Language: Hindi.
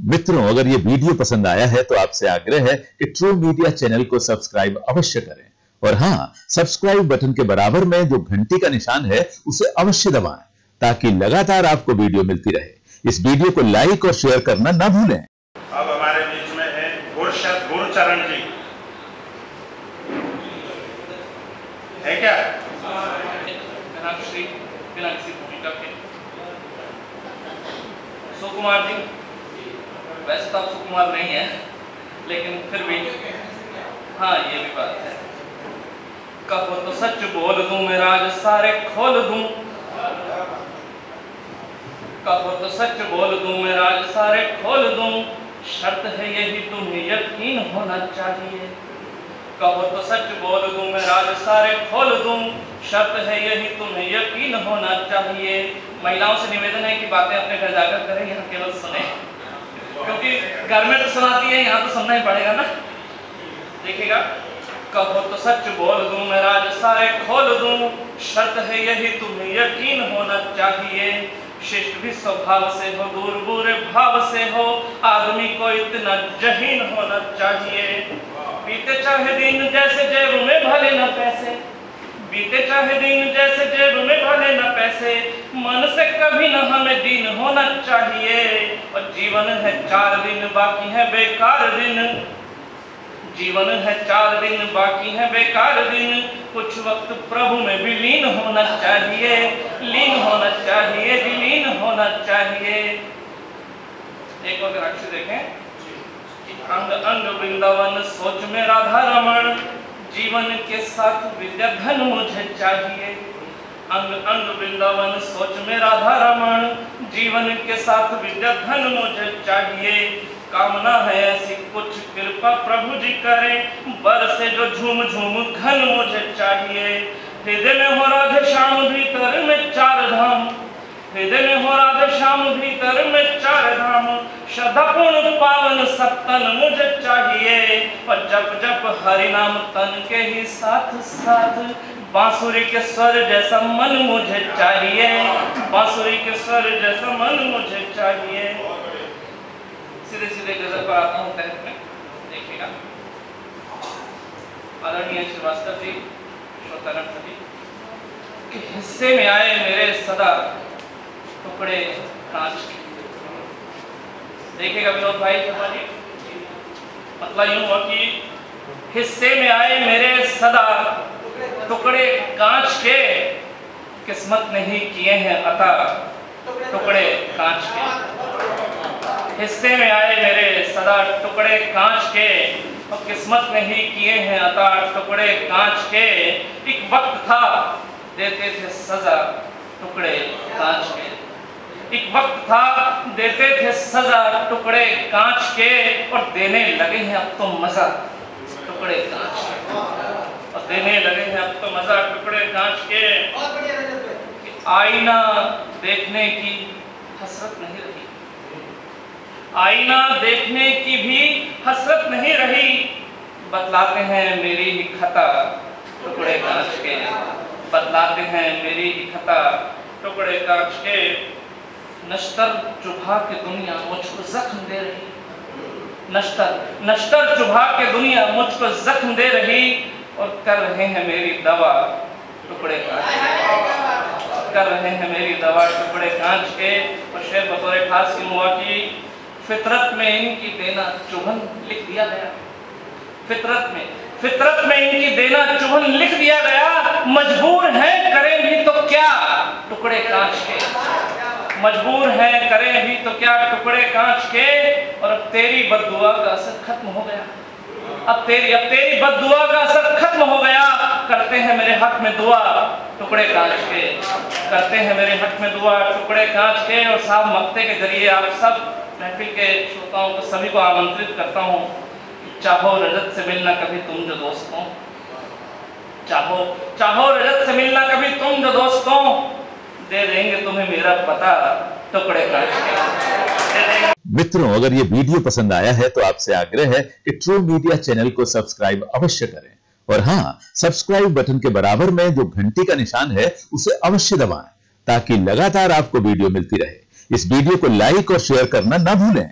मित्रों अगर ये वीडियो पसंद आया है तो आपसे आग्रह है कि ट्रू मीडिया चैनल को सब्सक्राइब अवश्य करें। और हाँ सब्सक्राइब बटन के बराबर में जो घंटी का निशान है उसे अवश्य दबाएँ ताकि लगातार आपको वीडियो मिलती रहे। इस वीडियो को लाइक और शेयर करना ना भूलें। अब हमारे बीच में है गुरचरण जी। है क्या? मीनाक्षी बिना किसी भूमिका के। सुकुमार जी। वैसे तो आप सुकुमार नहीं है, लेकिन फिर भी हाँ ये भी बात है। कहो तो सच बोल दूँ मैं राज सारे खोल दूँ। कहो तो सच बोल दूँ मैं राज सारे खोल दूँ। शर्त है यही तुम्हें यकीन होना चाहिए। कहो तो सच बोल दूँ मैं राज सारे खोल दूँ। शर्त है यही तुम्हें यकीन होना चाहिए। महिलाओं से निवेदन है कि बातें अपने घर जाकर करें, यहाँ केवल सुने। क्योंकि घर में तो सुनाती है, यहाँ तो सुनना ही पड़ेगा ना। देखिएगा, कहो तो सच बोल दूँ मैं राज सारे खोल दूँ, शर्त है यही, तुम्हें यकीन होना चाहिए। शिष्ट भी स्वभाव से हो, दूर बुरे भाव से हो, आदमी को इतना जहीन होना चाहिए। बीते चाहे दिन जैसे जेब में भले न पैसे, बीते चाहे दिन जैसे जेब में पैसे मन से कभी न हमें दिन होना चाहिए। और जीवन है चार दिन, बाकी है बेकार दिन। जीवन है चार दिन, बाकी है बेकार दिन। कुछ वक्त प्रभु में भी लीन होना चाहिए। लीन होना चाहिए, विलीन होना चाहिए। एक और अक्षर देखें। अंग अंग वृंदावन, सोच में राधा रमण। जीवन के साथ विद्या धन मुझे चाहिए। अंग अंग वृंदावन, सोच में राधा रमण जीवन के साथ विद्या धन मुझे चाहिए। कामना है ऐसी कुछ, कृपा प्रभु जी करे। बर से जो झूम झूम घन मुझे चाहिए। हृदय में हो राधे श्याम, भीतर में चार धाम। हृदय श्याम भीतर में चार धाम। श्रद्धापूर्ण पावन सप्तन मुझे चाहिए। और जप जप हरि नाम तन के ही साथ साथ बांसुरी के स्वर जैसा मन मुझे चाहिए। बांसुरी के स्वर जैसा मन मुझे चाहिए। सीधे सीधे गज़ल पर आता हूँ तहत में। देखिएगा। आदरणीय श्रीवास्तव जी सभी कि हिस्से में आए मेरे सदा टुकड़े कांच के देखिएगा विनोद भाई शर्मा मतलब यूँ हुआ कि हिस्से में आए मेरे सदा टुकड़े कांच के, किस्मत नहीं किए हैं अता टुकड़े कांच के। हिस्से में आए मेरे सदा टुकड़े कांच के, और किस्मत नहीं किए हैं अता टुकड़े कांच के। एक वक्त था, देते थे सजा टुकड़े कांच के। एक वक्त था देते थे सजा टुकड़े कांच के और देने लगे हैं अब तो मज़ा टुकड़े कांच के। और देने लगे हैं अब तो मज़ा टुकड़े कांच के। आईना देखने की हसरत नहीं रही। आईना देखने की भी हसरत नहीं रही। बतलाते हैं मेरी ही खता टुकड़े कांच के। बतलाते हैं मेरी ही खता टुकड़े कांच के। नश्तर चुभा के दुनिया मुझको जख्म दे रही। नश्तर नश्तर चुभा के दुनिया मुझको जख्म दे रही और कर रहे हैं मेरी दवा टुकड़े कांच कर रहे हैं मेरी दवा टुकड़े कांच के। और शेर बतौर खास की हुआ कि फितरत में इनकी देना चुभन लिख दिया गया। फितरत में फितरत में इनकी देना चुभन लिख दिया गया। मजबूर है करें भी तो क्या टुकड़े कांच के। मजबूर है, करें भी तो क्या टुकड़े कांच के? और अब तेरी बददुआ का असर खत्म हो गया। अब तेरी अब तेरी बददुआ का असर खत्म हो गया। करते हैं मेरे हक में दुआ, टुकड़े कांच के। करते हैं मेरे हक में दुआ, टुकड़े कांच के। और साहब मक्ते के ज़रिए आप सब, महफिल के श्रोताओं को सभी को आमंत्रित करता हूँ। चाहो रजत से मिलना कभी तुम जो दोस्तों। चाहो चाहो रजत से मिलना कभी तुम जो दोस्तों। दे देंगे तुम्हें मेरा पता टुकड़े कांच के मित्रों, अगर ये वीडियो पसंद आया है तो आपसे आग्रह है कि ट्रू मीडिया चैनल को सब्सक्राइब अवश्य करें। और हाँ सब्सक्राइब बटन के बराबर में जो घंटी का निशान है, उसे अवश्य दबाएँ, ताकि लगातार आपको वीडियो मिलती रहे। इस वीडियो को लाइक और शेयर करना ना भूलें।